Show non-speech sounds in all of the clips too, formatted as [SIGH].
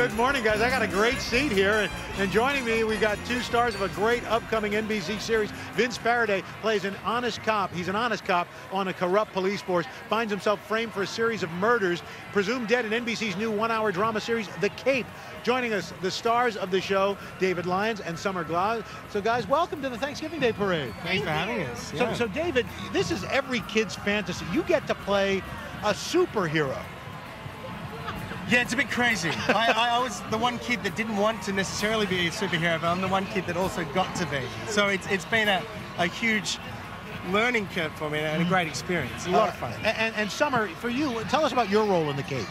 Good morning, guys. I got a great seat here. And, and joining me, we got two stars of a great upcoming NBC series. Vince Faraday plays an honest cop. He's an honest cop on a corrupt police force, finds himself framed for a series of murders, presumed dead in NBC's new one-hour drama series, The Cape. Joining us, the stars of the show, David Lyons and Summer Glau. So, guys, welcome to the Thanksgiving Day Parade. Thanks for having us. Yeah. So, so, David, this is every kid's fantasy. You get to play a superhero. Yeah, it's a bit crazy. I, I, I, was the one kid that didn't want to necessarily be a superhero, but I'm the one kid that also got to be. So it's, it's been a, a huge learning curve for me and a great experience. A lot uh, of fun. And, and Summer, for you, tell us about your role in the Cape.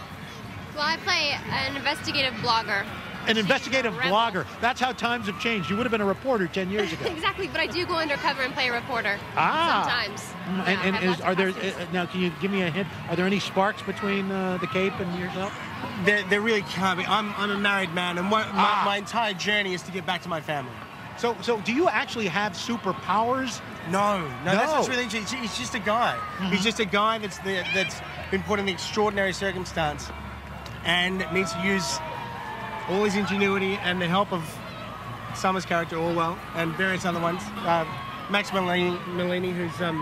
Well, I play an investigative blogger. An investigative blogger. That's how times have changed. You would have been a reporter 10 years ago. [LAUGHS] exactly, but I do go undercover and play a reporter. Ah. Sometimes. Mm, and, yeah, and is, are there, uh, now can you give me a hint? Are there any sparks between uh, the Cape and yourself? There, there really can't be. I'm, I'm a married man, and my, ah. my, entire journey is to get back to my family. So, so do you actually have superpowers? No, no, no. that's what's really interesting. He's just a guy. Mm -hmm. He's just a guy that's the, that's been put in the extraordinary circumstance and needs to use all his ingenuity and the help of Summer's character Orwell and various other ones. Uh, Max Malini, Malini who's um,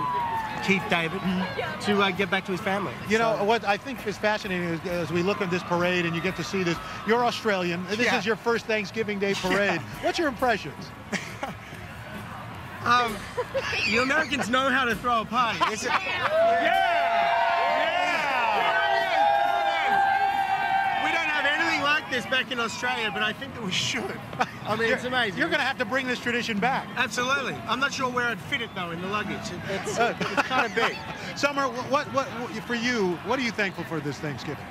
Keith David, to uh, get back to his family. You so. know, what I think is fascinating is as we look at this parade and you get to see this, you're Australian. This yeah. is your first Thanksgiving Day parade. Yeah. What's your impressions? [LAUGHS] um, you Americans know how to throw a party. [LAUGHS] yeah! this back in Australia, but I think that we should. I mean, it's amazing. You're going to have to bring this tradition back. Absolutely. I'm not sure where I'd fit it, though, in the luggage. It's, it's kind of big. [LAUGHS] Summer, what, what, what, for you, what are you thankful for this Thanksgiving?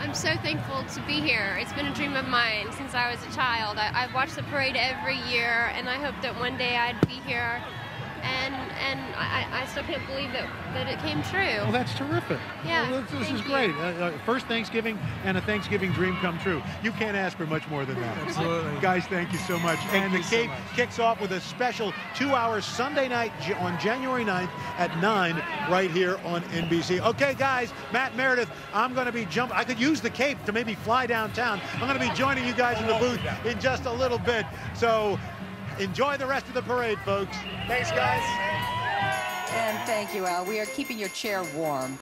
I'm so thankful to be here. It's been a dream of mine since I was a child. I, I've watched the parade every year, and I hope that one day I'd be here and and I, I still can't believe that, that it came true. Well, that's terrific. Yeah, well, this, is great. Uh, uh, first Thanksgiving and a Thanksgiving dream come true. You can't ask for much more than that. Absolutely. Guys, thank you so much. Thank and the Cape so kicks off with a special two-hour Sunday night on January 9th at 9 right here on NBC. Okay, guys, Matt Meredith, I'm going to be jump. I could use the Cape to maybe fly downtown. I'm going to be joining you guys in the booth in just a little bit. So enjoy the rest of the parade, folks. Thanks, guys. And thank you, Al. We are keeping your chair warm.